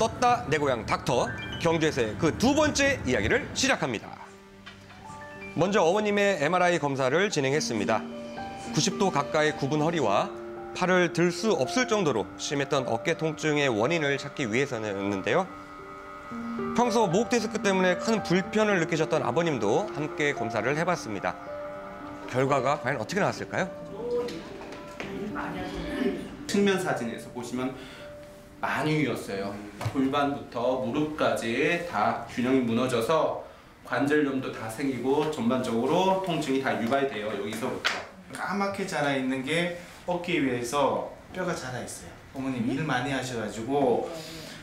떴다 내 고향 닥터 경주에서의 그 두 번째 이야기를 시작합니다. 먼저 어머님의 MRI 검사를 진행했습니다. 90도 가까이 굽은 허리와 팔을 들 수 없을 정도로 심했던 어깨 통증의 원인을 찾기 위해서였는데요. 평소 목 디스크 때문에 큰 불편을 느끼셨던 아버님도 함께 검사를 해봤습니다. 결과가 과연 어떻게 나왔을까요? 측면 사진에서 보시면 만유였어요. 골반부터 무릎까지 다 균형이 무너져서 관절염도 다 생기고 전반적으로 통증이 다 유발돼요. 여기서부터. 까맣게 자라 있는 게 어깨 위에서 뼈가 자라 있어요. 어머님 일 많이 하셔가지고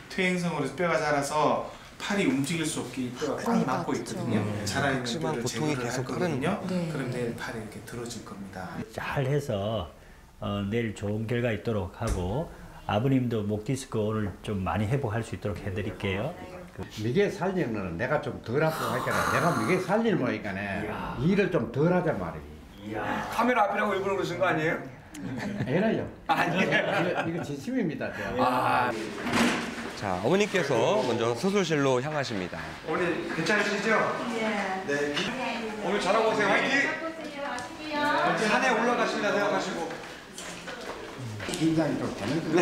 퇴행성으로 뼈가 자라서 팔이 움직일 수 없게 뼈가 꽉 막고. 있거든요. 자라 있는 뼈를 제거를 할 계속 거거든요. 네. 그럼 내일 팔이 이렇게 들어질 겁니다. 잘 해서 어, 내일 좋은 결과 있도록 하고 아버님도 목 디스크 오늘 좀 많이 회복할 수 있도록 해드릴게요. 미개 살리면 내가 좀덜 아프고 하니까 내가 미개 살리면 보니까 일을 좀 덜 하잔 말이에요. 카메라 앞이라고 일부러 그러신 거 아니에요? 에라요. 이거, 이거 진심입니다. 제가. 아. 자, 어머니께서 먼저 수술실로 향하십니다. 어머니 괜찮으시죠? 네. 오늘 잘하고 오세요. 화이팅! 산에 올라가십니다 생각하시고. 긴장이 좀 되는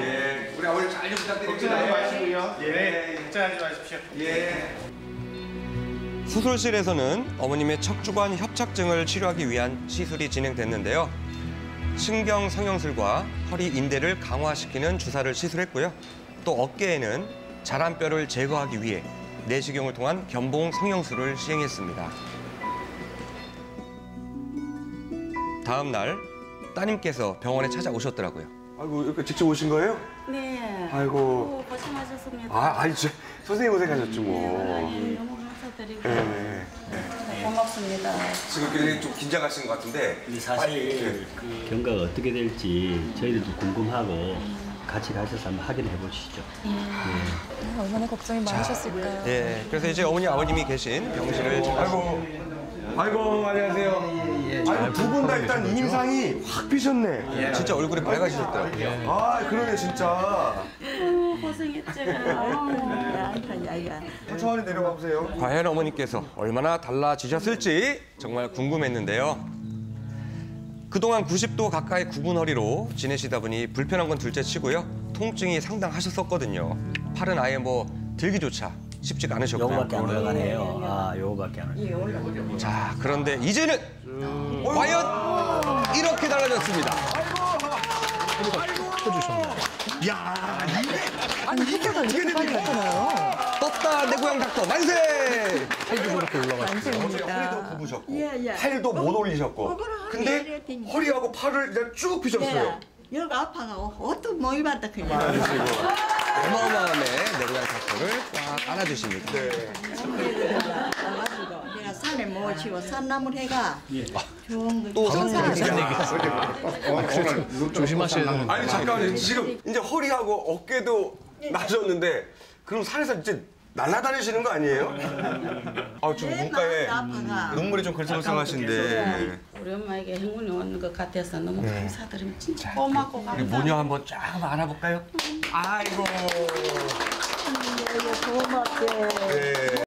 예. 우리 아버님 잘좀 걱정하지 부탁드립니다. 마시고요. 예. 네, 걱정하지 마십시오. 예. 수술실에서는 어머님의 척추관 협착증을 치료하기 위한 시술이 진행됐는데요. 신경 성형술과 허리 인대를 강화시키는 주사를 시술했고요. 또 어깨에는 자란 뼈를 제거하기 위해 내시경을 통한 견봉 성형술을 시행했습니다. 다음 날 따님께서 병원에 찾아오셨더라고요. 아이고 이렇게 직접 오신 거예요? 네. 아이고. 오, 고생하셨습니다. 아, 아니 저, 선생님 고생하셨죠 뭐. 네, 너무 감사드리고 예, 예. 네, 고맙습니다. 지금 굉장히 좀 긴장하신 것 같은데 사실 그 경과가 어떻게 될지 저희들도 궁금하고 같이 가셔서 한번 확인해 보시죠. 아, 얼마나 걱정이 많으셨을까요? 네, 그래서 이제 어머니 아버님이 계신 병실을 아이고. 아이고 안녕하세요. 아이고 두 분 다 일단 인상이 확 피셨네. 진짜 얼굴이 밝아지셨더라고요. 아 그러네 진짜. 야야야. 천천히 내려가 보세요. 과연 어머니께서 얼마나 달라지셨을지 정말 궁금했는데요. 그동안 90도 가까이 굽은 허리로 지내시다 보니 불편한 건 둘째치고요. 통증이 상당하셨었거든요. 팔은 아예 뭐 들기조차 쉽지가 않으셨고요. 요거밖에 안 들어가네요. 아, 요거밖에 안. 들어가네요. 자, 그런데 이제는 과연 이렇게 달라졌습니다. 아니, 이렇게가 이렇게 빨리 나타나요? 떴다 내 고향 닥터 만세! 만세입니다. 굽으셨고 예, 예. 팔도 못 올리셨고. 그거를 하루에 근데. 허리하고 팔을 그냥 쭉 피셨어요. 네. 여기 아파가 어떤 모이 받다 그냥. 어마어마함에 내 고향 닥터를 꽉 안아주십니다. 나가지고 내가 산에 모시고 산나물 해가 좋은 거. 또 산나물 조심하셔야 되는 아니 잠깐만요. 지금 이제 허리하고 어깨도 나셨는데 그럼 산에서 이제 날아다니시는 거 아니에요? 아 지금 내 눈가에. 눈물이 좀 글썽글썽하신데. 우리 엄마에게 행운이 오는 것 같아서 너무 감사드립니다. 진짜 고맙고 우리 감사합니다. 모녀 한번 쫙 안아볼까요? 아이고. もうそうまくん。